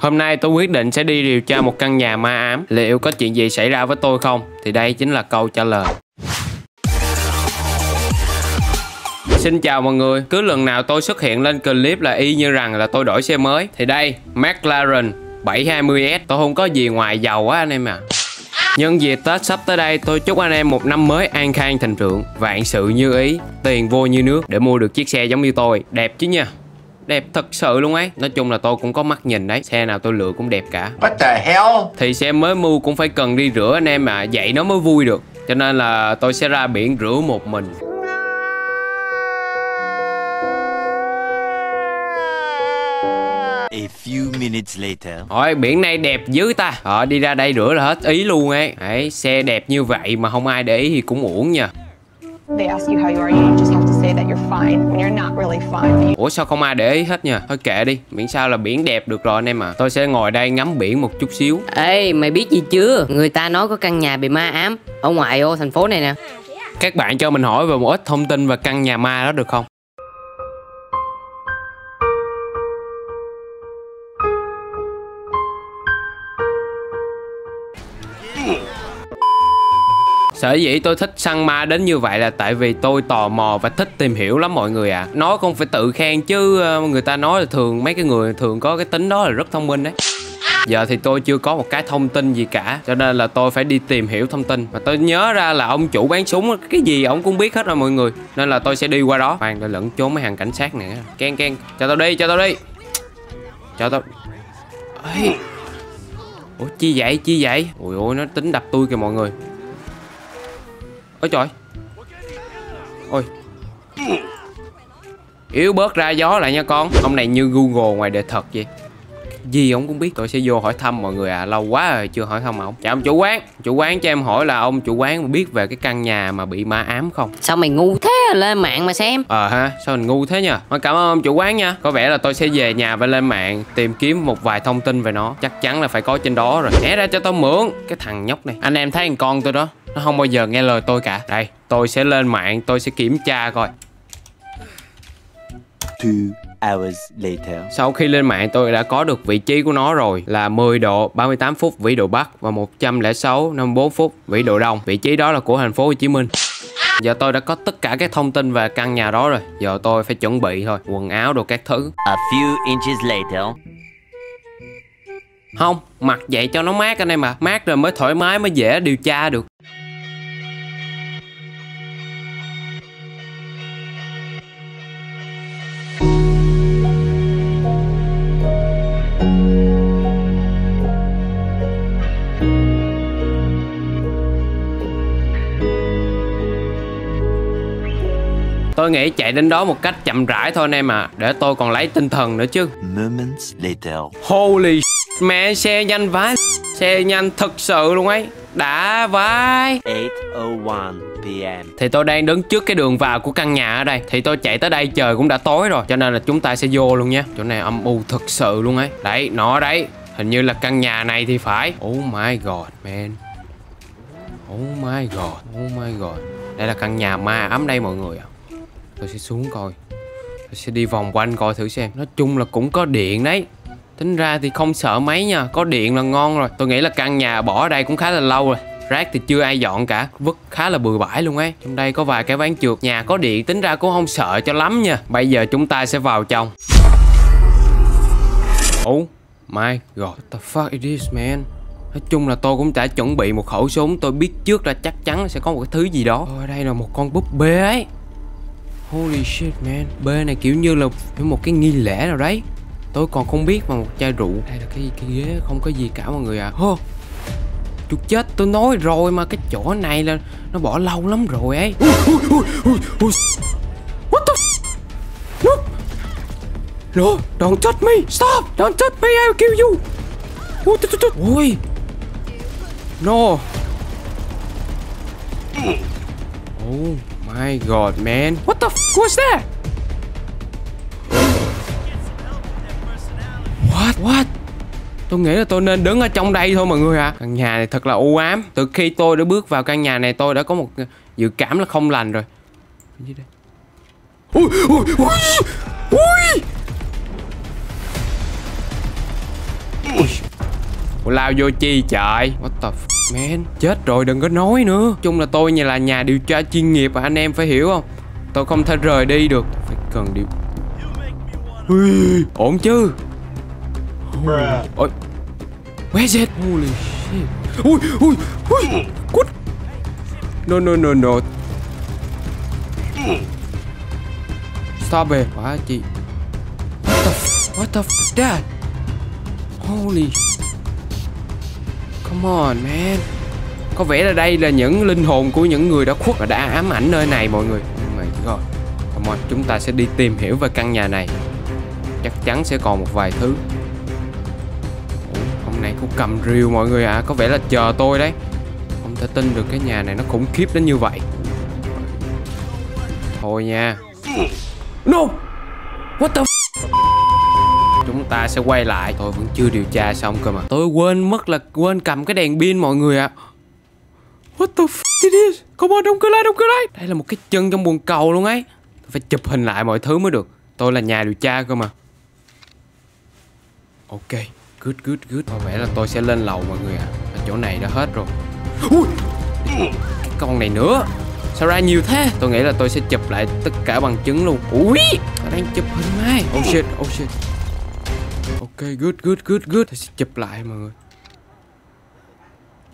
Hôm nay tôi quyết định sẽ đi điều tra một căn nhà ma ám. Liệu có chuyện gì xảy ra với tôi không? Thì đây chính là câu trả lời. Xin chào mọi người, cứ lần nào tôi xuất hiện lên clip là y như rằng là tôi đổi xe mới Thì đây, McLaren 720S Tôi không có gì ngoài giàu á anh em à Nhân dịp Tết sắp tới đây, tôi chúc anh em một năm mới an khang thành trưởng, vạn sự như ý, tiền vô như nước để mua được chiếc xe giống như tôi. Đẹp chứ nha. Đẹp thật sự luôn ấy. Nói chung là tôi cũng có mắt nhìn đấy Xe nào tôi lựa cũng đẹp cả. What the hell? Thì xe mới mua cũng phải cần đi rửa anh em mà Vậy nó mới vui được. Cho nên là tôi sẽ ra biển rửa một mình. A few minutes later. Hỏi biển này đẹp dữ ta. Ờ đi ra đây rửa là hết ý luôn ấy. Đấy xe đẹp như vậy mà không ai để ý thì cũng uổng nha They ask you how you are, you just have to say that you're fine when you're not really fine. Ủa sao không ai để ý hết nha? Thôi kệ đi Miễn sao là biển đẹp được rồi anh em à. Tôi sẽ ngồi đây ngắm biển một chút xíu. Ê mày biết gì chưa? Người ta nói có căn nhà bị ma ám Ở ngoài ô thành phố này nè. Các bạn cho mình hỏi về một ít thông tin về căn nhà ma đó được không Sở dĩ tôi thích săn ma đến như vậy là tại vì tôi tò mò và thích tìm hiểu lắm mọi người à Nói không phải tự khen chứ ờ, người ta nói là thường, mấy cái người thường có cái tính đó là rất thông minh đấy. Giờ thì tôi chưa có một cái thông tin gì cả, Cho nên là tôi phải đi tìm hiểu thông tin. Và tôi nhớ ra là ông chủ bán súng, Cái gì ông cũng biết hết rồi mọi người, Nên là tôi sẽ đi qua đó. Khoan, tôi lẫn trốn mấy hàng cảnh sát này Ken ken, Cho tao đi, cho tao đi. Cho tao. Ê. Ủa, chi vậy chi vậy? Ui ôi, nó tính đập tôi kìa mọi người. Ôi trời. Ôi. Yếu bớt ra gió lại nha con. Ông này như Google ngoài đời thật vậy. Gì ông cũng biết tôi sẽ vô hỏi thăm mọi người à. Lâu quá rồi chưa hỏi thăm ông. Chào ông chủ quán. Chủ quán cho em hỏi là ông chủ quán biết về cái căn nhà mà bị ma ám không? Sao mày ngu thế? Lên mạng mà xem. Ờ ha sao mình ngu thế Thôi cảm ơn ông chủ quán nha. Có vẻ là tôi sẽ về nhà và lên mạng tìm kiếm một vài thông tin về nó. Chắc chắn là phải có trên đó rồi. Né ra cho tôi mượn. Cái thằng nhóc này. Anh em thấy con tôi đó nó không bao giờ nghe lời tôi cả đây tôi sẽ lên mạng tôi sẽ kiểm tra coi Two hours later. Sau khi lên mạng tôi đã có được vị trí của nó rồi là 10 độ 38 phút vĩ độ Bắc và 106 54 phút vĩ độ Đông. Vị trí đó là của thành phố Hồ Chí Minh. Giờ tôi đã có tất cả các thông tin về căn nhà đó rồi. Giờ tôi phải chuẩn bị thôi, quần áo đồ các thứ. A few inches later. Không, mặc vậy cho nó mát anh em à. Mát rồi mới thoải mái mới dễ điều tra được. Tôi nghĩ chạy đến đó một cách chậm rãi thôi anh em à Để tôi còn lấy tinh thần nữa chứ. Moments later. Holy shit, mẹ xe nhanh vãi. Xe nhanh thật sự luôn ấy. Đã vãi. 8:01 p.m. Thì tôi đang đứng trước cái đường vào của căn nhà ở đây. Thì tôi chạy tới đây trời cũng đã tối rồi. Cho nên là chúng ta sẽ vô luôn nha Chỗ này âm u thật sự luôn ấy. Đấy, nó đấy. Hình như là căn nhà này thì phải. Oh my god, man. Oh my god, oh my god. Đây là căn nhà ma ám đây mọi người ạ Tôi sẽ xuống coi. Tôi sẽ đi vòng quanh coi thử xem. Nói chung là cũng có điện đấy. Tính ra thì không sợ mấy nha. Có điện là ngon rồi. Tôi nghĩ là căn nhà bỏ ở đây cũng khá là lâu rồi. Rác thì chưa ai dọn cả. Vứt khá là bừa bãi luôn ấy. Trong đây có vài cái ván trượt. Nhà có điện tính ra cũng không sợ cho lắm nha. Bây giờ chúng ta sẽ vào trong. Oh my god What the fuck is is, man? Nói chung là tôi cũng đã chuẩn bị một khẩu súng. Tôi biết trước là chắc chắn sẽ có một cái thứ gì đó. Ở đây là một con búp bê ấy. Holy shit man. Bê này kiểu như là một cái nghi lễ nào đấy. Tôi còn không biết mà một chai rượu. Đây là cái, cái ghế không có gì cả mọi người à Hô Chút chết tôi nói rồi mà cái chỗ này là Nó bỏ lâu lắm rồi ấy. What the f- No No Don't touch me. Stop Don't touch me I will kill you. Ui. No. Oh my god man. What the f was that? What? What? Tôi nghĩ là tôi nên đứng ở trong đây thôi mọi người ạ. À. Căn nhà này thật là u ám. Từ khi tôi đã bước vào căn nhà này tôi đã có một ờ, dự cảm là không lành rồi. Ui, ui, ui, ui. Lao vô chi trời What the f- man? Chết rồi đừng có nói nữa. Chung là tôi như là nhà điều tra chuyên nghiệp và anh em phải hiểu không? Tôi không thể rời đi được. Phải cần điều Ui, Ổn chứ? Ôi. Where's it Holy shit. Ui ui ui. What No no no no. Stop it. Quá chị. What the f- What the f- that Holy Come on man. Có vẻ là đây là những linh hồn của những người đã khuất và đã ám ảnh nơi này mọi người. Oh my god Come on chúng ta sẽ đi tìm hiểu về căn nhà này. Chắc chắn sẽ còn một vài thứ. Ủa, Hôm nay có cầm rìu mọi người ạ. Có vẻ là chờ tôi đấy. Không thể tin được cái nhà này nó khủng khiếp đến như vậy. Thôi nha. No! What the Chúng ta sẽ quay lại. Tôi vẫn chưa điều tra xong cơ mà. Tôi quên mất là quên cầm cái đèn pin mọi người ạ. What the f it is Come on, đóng cửa lại, đóng cửa lại Đây là một cái chân trong buồng cầu luôn ấy. Tôi phải chụp hình lại mọi thứ mới được. Tôi là nhà điều tra cơ mà. Ok, good, good, good. Có vẻ là tôi sẽ lên lầu mọi người ạ. Ở chỗ này đã hết rồi. Ui, cái con này nữa. Sao ra nhiều thế? Tôi nghĩ là tôi sẽ chụp lại tất cả bằng chứng luôn. Ui! Nó đang chụp hình mai. Oh shit Oh shit. Ok good good good good. Tôi sẽ chụp lại mọi người.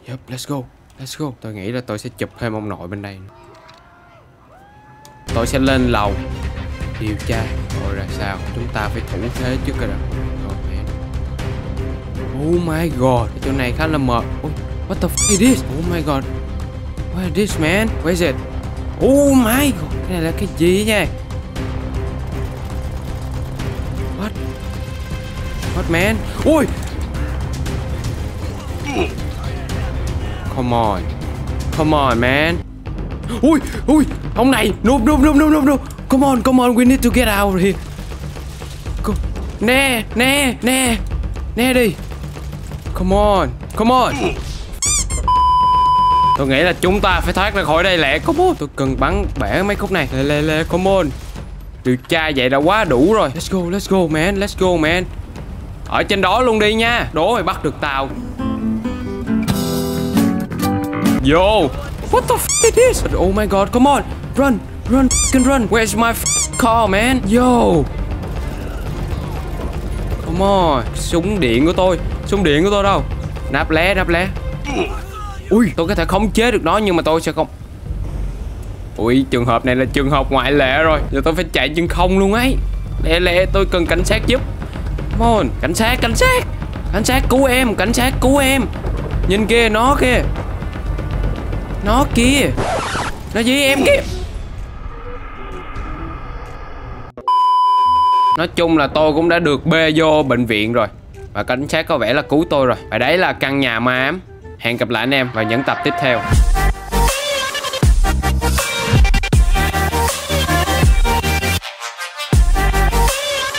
Yep let's go Let's go. Tôi nghĩ là tôi sẽ chụp thêm ông nội bên đây nữa. Tôi sẽ lên lầu Điều tra. Rồi ra sao? Chúng ta phải thủ thế trước rồi đó Oh my god Cái chỗ này khá là mờ oh, What the f is this? Oh my god. Where is this man? Where is it? Oh my god Cái này là cái gì nha What? What man. Ui! Come on. Come on, man. Ui Ui, Ông này No no no no no Come on come on, We need to get out of here. Nè Nè Nè Nè đi. Come on Come on. Tôi nghĩ là chúng ta phải thoát ra khỏi đây lẹ. Come on. Tôi cần bắn bẻ mấy khúc này. Lẹ lẹ lẹ Come on. Điều tra vậy đã quá đủ rồi. Let's go let's go, man, Let's go, man. Ở trên đó luôn đi nha. Đố mày bắt được tao. Yo. What the f is this? Oh my god, come on. Run Run can run. Where's my f- car, man? Yo. Come on. Súng điện của tôi. Súng điện của tôi đâu? Nạp lé nạp lé. Ui, tôi có thể khống chế được nó, nhưng mà tôi sẽ không. Ui, trường hợp này là trường hợp ngoại lệ rồi. Giờ tôi phải chạy chân không luôn ấy. Lẹ lẹ tôi cần cảnh sát giúp. Come on Cảnh sát cảnh sát. Cảnh sát cứu em, Cảnh sát cứu em. Nhìn kia nó kia Nó kia Nó với em kia Nói chung là tôi cũng đã được bê vô bệnh viện rồi. Và cảnh sát có vẻ là cứu tôi rồi. Và đấy là căn nhà ma ám. Hẹn gặp lại anh em vào những tập tiếp theo.